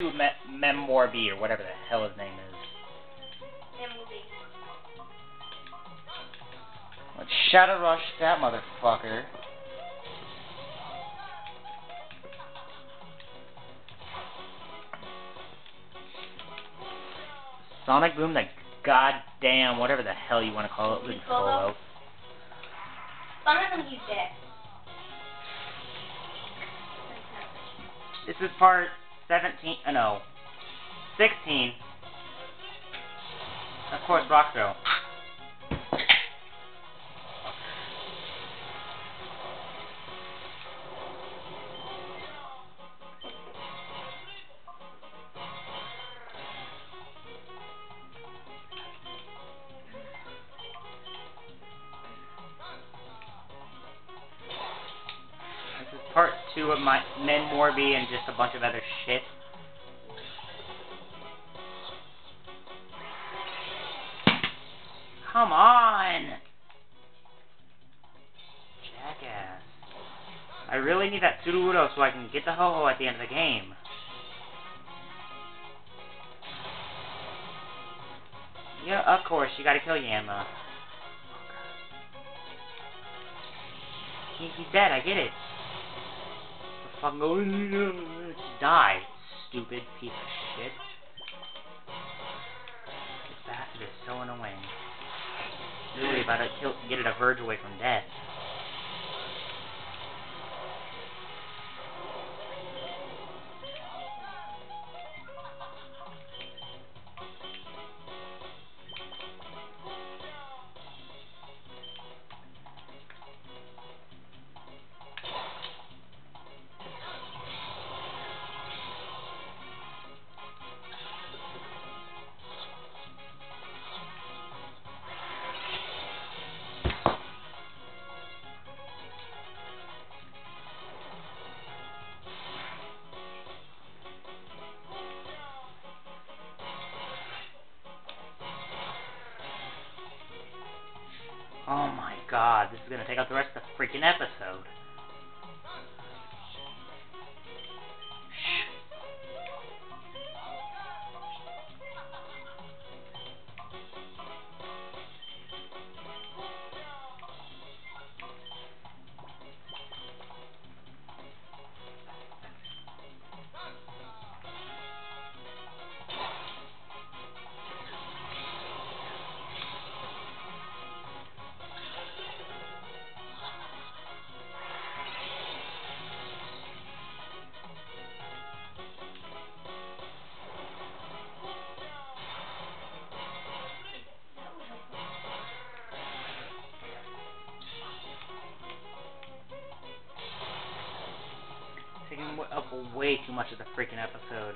Me Miror B or whatever the hell his name is. Miror B. Let's Shadow Rush that motherfucker. Sonic Boom, the goddamn whatever the hell you want to call it, Luke Polo. I'm not gonna use that. This is part 17, uh, no, 16. Of course, Rock Throw. Is part two of my Miror B and just a bunch of other shit. Come on! Jackass. I really need that Sudowoodo so I can get the Ho-Oh at the end of the game. Yeah, of course, you gotta kill Yanma. He, he's dead, I get it. The fucking go, die, stupid piece of shit. This bastard is so annoying. Literally about to kill, get it a verge away from death. This is gonna take up the rest of the freaking episode. Way too much of the freaking episode.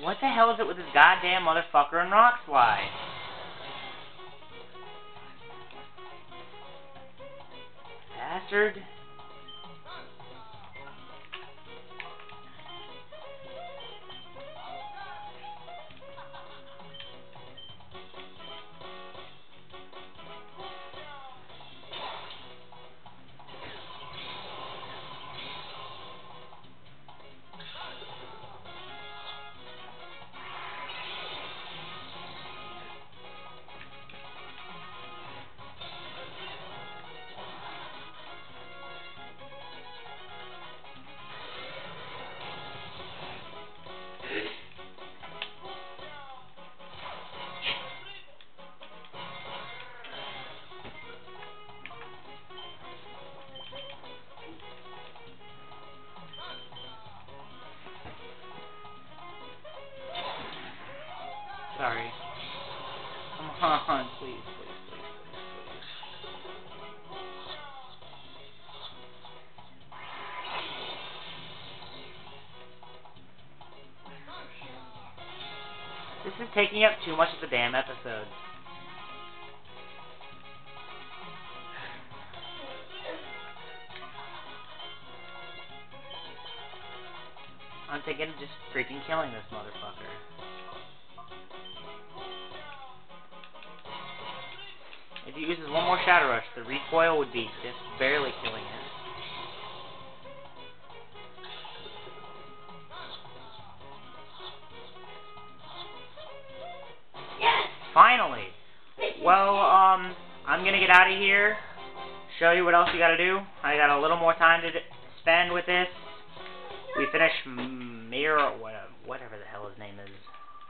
What the hell is it with this goddamn motherfucker and Rock Slide? Bastard. This is taking up too much of the damn episode. I'm thinking of just freaking killing this motherfucker. If he uses one more Shadow Rush, the recoil would be just barely killing it. Finally! Well, um, I'm gonna get out of here. Show you what else you gotta do. I got a little more time to d- spend with this. We finish Mirror, whatever, whatever the hell his name is.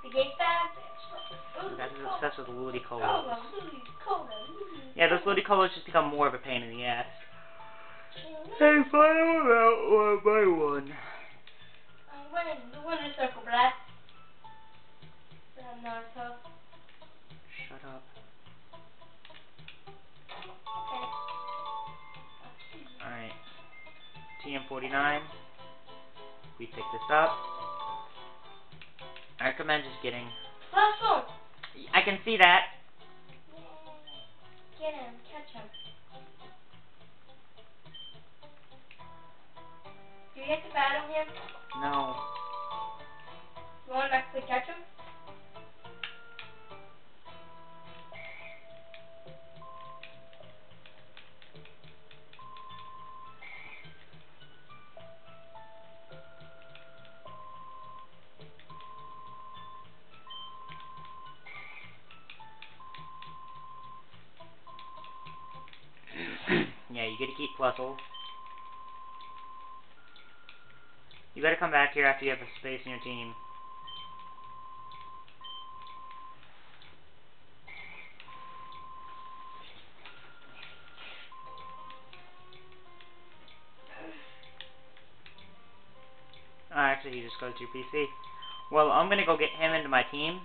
The gate bag. That's obsessed with Ludi Colas. Cola, Louis, cola, Louis. Yeah, those Ludi Colas just become more of a pain in the ass. Hey, final out one by one. I'm winning. The winner circle, Brad. Brad Naruto. TM49. We pick this up. I recommend just getting... One. I can see that. Get him. Catch him. Do you have to battle him? No. You want to actually catch him? Get to keep Plusle. You better come back here after you have a space in your team. Oh, actually, he just goes to your PC. Well, I'm gonna go get him into my team.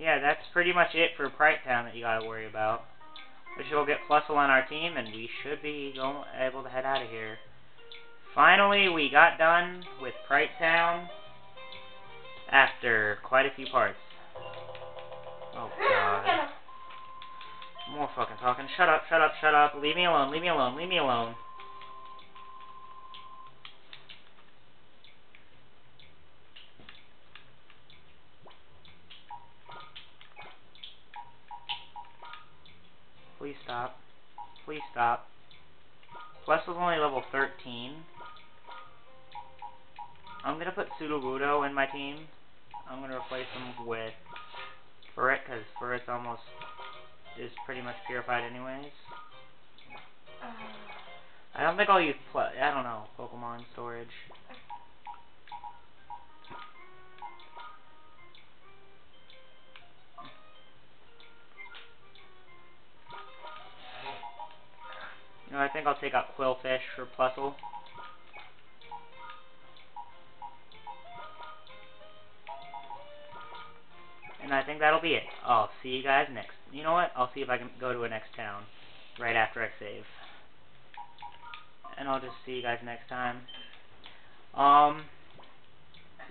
Yeah, that's pretty much it for Pyrite Town that you gotta worry about. We should get Plusle on our team, and we should be able to head out of here. Finally, we got done with Pyrite Town after quite a few parts. Oh god. More fucking talking. Shut up, shut up, shut up. Leave me alone, leave me alone, leave me alone. Stop. Plus was only level 13. I'm gonna put Sudowoodo in my team. I'm gonna replace him with Furret, because Furret's almost is pretty much purified anyways. I don't think I'll use pl I don't know, Pokemon storage. Think I'll take out Qwilfish for Plusle. And I think that'll be it. I'll see you guys next. You know what? I'll see if I can go to a next town right after I save. And I'll just see you guys next time. Um,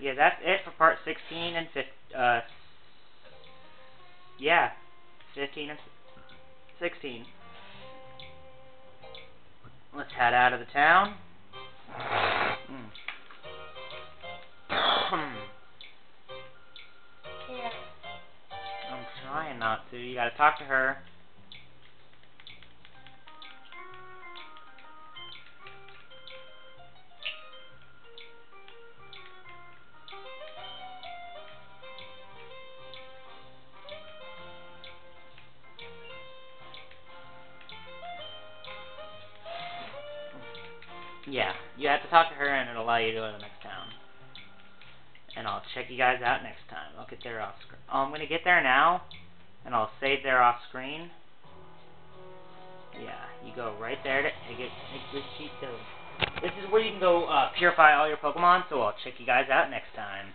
yeah, that's it for part 16 and 15. Uh, yeah, 15 and 16. Let's head out of the town. Mm. Yeah. I'm trying not to. You gotta talk to her. Yeah, you have to talk to her and it'll allow you to go to the next town. And I'll check you guys out next time. I'll get there off screen. Oh, I'm gonna get there now, and I'll save there off screen. Yeah, you go right there to to get this cheat code. This is where you can go uh, purify all your Pokemon, so I'll check you guys out next time.